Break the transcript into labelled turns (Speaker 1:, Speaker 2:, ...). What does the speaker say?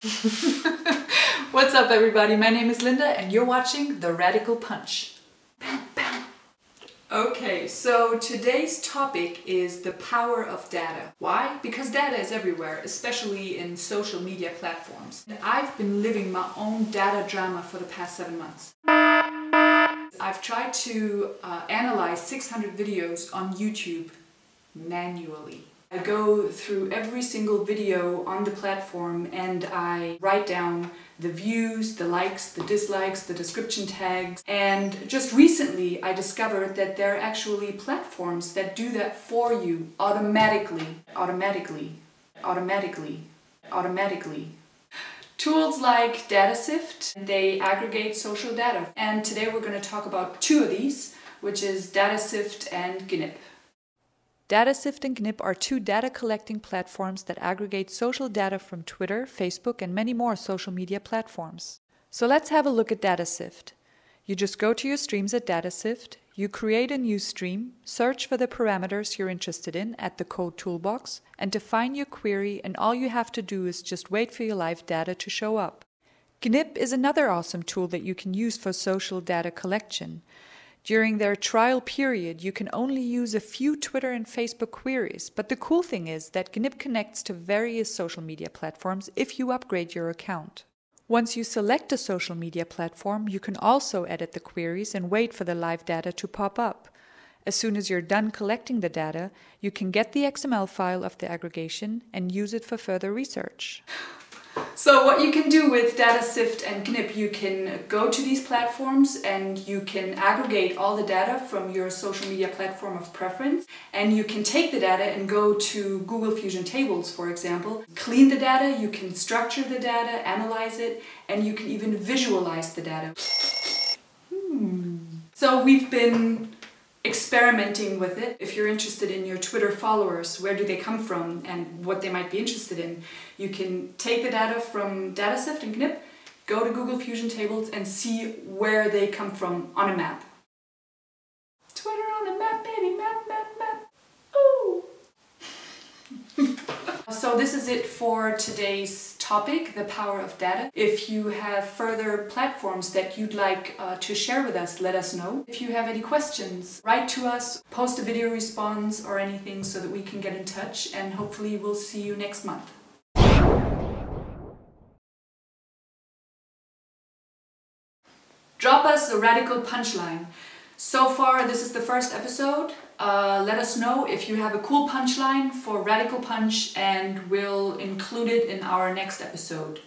Speaker 1: What's up everybody, my name is Linda and you're watching The Radical Punch. Okay, so today's topic is the power of data. Why? Because data is everywhere, especially in social media platforms. I've been living my own data drama for the past seven months. I've tried to uh, analyze 600 videos on YouTube manually. I go through every single video on the platform and I write down the views, the likes, the dislikes, the description tags. And just recently I discovered that there are actually platforms that do that for you automatically, automatically, automatically, automatically. Tools like DataSift, they aggregate social data. And today we're going to talk about two of these, which is DataSift and GNIP.
Speaker 2: DataSift and GNIP are two data collecting platforms that aggregate social data from Twitter, Facebook, and many more social media platforms. So let's have a look at DataSift. You just go to your streams at DataSift, you create a new stream, search for the parameters you're interested in at the code toolbox, and define your query, and all you have to do is just wait for your live data to show up. GNIP is another awesome tool that you can use for social data collection. During their trial period, you can only use a few Twitter and Facebook queries, but the cool thing is that GNIP connects to various social media platforms if you upgrade your account. Once you select a social media platform, you can also edit the queries and wait for the live data to pop up. As soon as you're done collecting the data, you can get the XML file of the aggregation and use it for further research.
Speaker 1: So what you can do with DataSift and GNIP, you can go to these platforms and you can aggregate all the data from your social media platform of preference and you can take the data and go to Google Fusion Tables, for example, clean the data, you can structure the data, analyze it, and you can even visualize the data. Hmm. So we've been experimenting with it. If you're interested in your Twitter followers, where do they come from and what they might be interested in, you can take the data from DataSift and GNIP, go to Google Fusion Tables and see where they come from on a map. Twitter on a map, baby, map, map, map. Ooh! so this is it for today's topic, the power of data. If you have further platforms that you'd like uh, to share with us, let us know. If you have any questions, write to us, post a video response or anything so that we can get in touch and hopefully we'll see you next month. Drop us a radical punchline. So far, this is the first episode. Uh, let us know if you have a cool punchline for Radical Punch and we'll include it in our next episode.